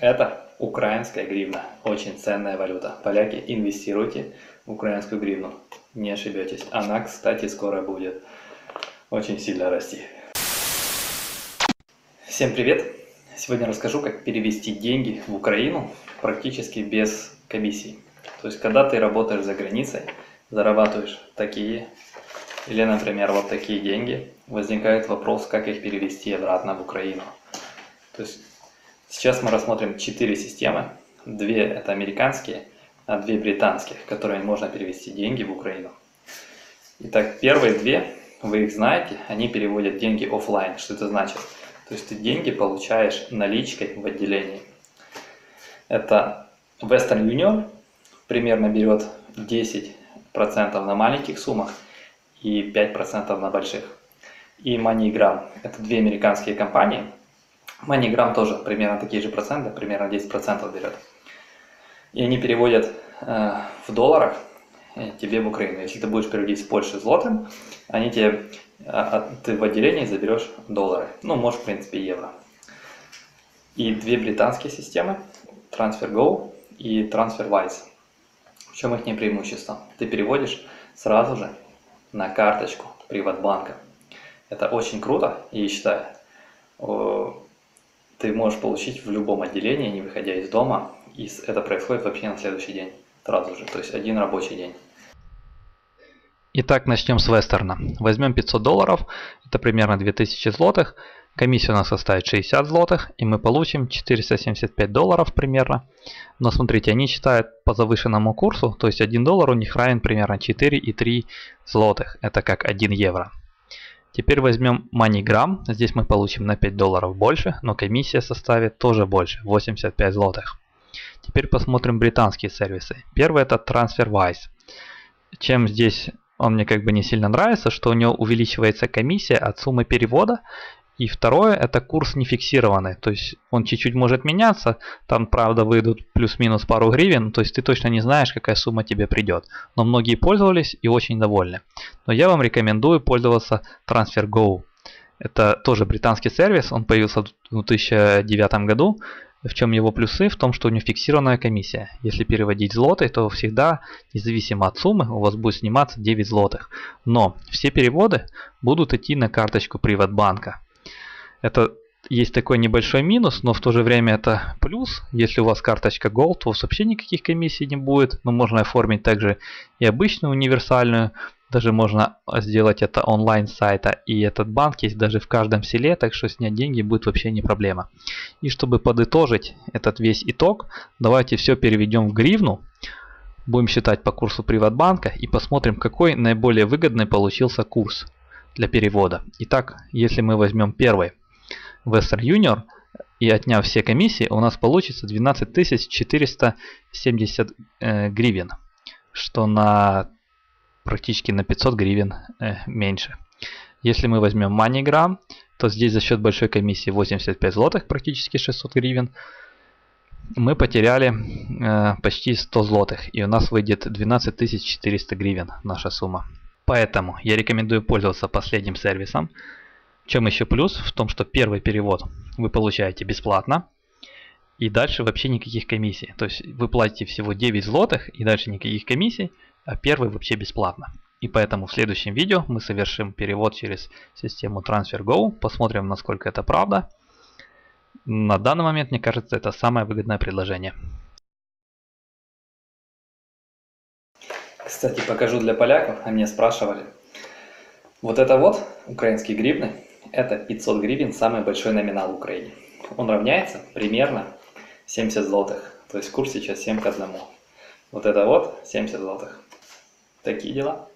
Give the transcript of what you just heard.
Это украинская гривна, очень ценная валюта. Поляки, инвестируйте в украинскую гривну, не ошибетесь. Она, кстати, скоро будет очень сильно расти. Всем привет! Сегодня расскажу, как перевести деньги в Украину практически без комиссий. То есть, когда ты работаешь за границей, зарабатываешь такие или, например, вот такие деньги, возникает вопрос, как их перевести обратно в Украину. То есть, сейчас мы рассмотрим четыре системы. Две это американские, а две британские, которые можно перевести деньги в Украину. Итак, первые две, вы их знаете, они переводят деньги офлайн. Что это значит? То есть ты деньги получаешь наличкой в отделении. Это Western Union примерно берет 10% на маленьких суммах и 5% на больших. И MoneyGram – это две американские компании. MoneyGram тоже примерно такие же проценты, примерно 10% берет. И они переводят э, в долларах э, тебе в Украину. Если ты будешь переводить с Польши злотым, они тебе, э, ты в отделении заберешь доллары. Ну, может, в принципе, евро. И две британские системы – TransferGo и TransferWise. В чем их преимущество? Ты переводишь сразу же на карточку Приватбанка. Это очень круто, и считаю, ты можешь получить в любом отделении, не выходя из дома, и это происходит вообще на следующий день, сразу же, то есть один рабочий день. Итак, начнем с вестерна. Возьмем 500 долларов, это примерно 2000 злотых. Комиссия у нас составит 60 злотых, и мы получим 475 долларов примерно. Но смотрите, они считают по завышенному курсу, то есть 1 доллар у них равен примерно 4,3 злотых. Это как 1 евро. Теперь возьмем MoneyGram. Здесь мы получим на 5 долларов больше, но комиссия составит тоже больше, 85 злотых. Теперь посмотрим британские сервисы. Первый это TransferWise. Чем здесь он мне как бы не сильно нравится, что у него увеличивается комиссия от суммы перевода и второе, это курс не фиксированный, то есть он чуть-чуть может меняться, там правда выйдут плюс-минус пару гривен, то есть ты точно не знаешь, какая сумма тебе придет. Но многие пользовались и очень довольны. Но я вам рекомендую пользоваться TransferGo. Это тоже британский сервис, он появился в 2009 году. В чем его плюсы? В том, что у него фиксированная комиссия. Если переводить злоты, то всегда, независимо от суммы, у вас будет сниматься 9 злотых. Но все переводы будут идти на карточку Приватбанка. Это есть такой небольшой минус, но в то же время это плюс. Если у вас карточка Gold, вас вообще никаких комиссий не будет. Но можно оформить также и обычную универсальную. Даже можно сделать это онлайн сайта. И этот банк есть даже в каждом селе, так что снять деньги будет вообще не проблема. И чтобы подытожить этот весь итог, давайте все переведем в гривну. Будем считать по курсу Приватбанка и посмотрим, какой наиболее выгодный получился курс для перевода. Итак, если мы возьмем первый Western Junior и отняв все комиссии, у нас получится 12 470 э, гривен, что на практически на 500 гривен э, меньше. Если мы возьмем MoneyGram, то здесь за счет большой комиссии 85 злотых, практически 600 гривен, мы потеряли э, почти 100 злотых, и у нас выйдет 12 400 гривен наша сумма. Поэтому я рекомендую пользоваться последним сервисом, чем еще плюс? В том, что первый перевод вы получаете бесплатно. И дальше вообще никаких комиссий. То есть вы платите всего 9 злотых и дальше никаких комиссий, а первый вообще бесплатно. И поэтому в следующем видео мы совершим перевод через систему TransferGo, посмотрим насколько это правда. На данный момент, мне кажется, это самое выгодное предложение. Кстати, покажу для поляков, меня спрашивали. Вот это вот украинские гривны, это 500 гривен, самый большой номинал в Украине. Он равняется примерно 70 злотых. То есть курс сейчас 7 к 1. Вот это вот 70 злотых. Такие дела.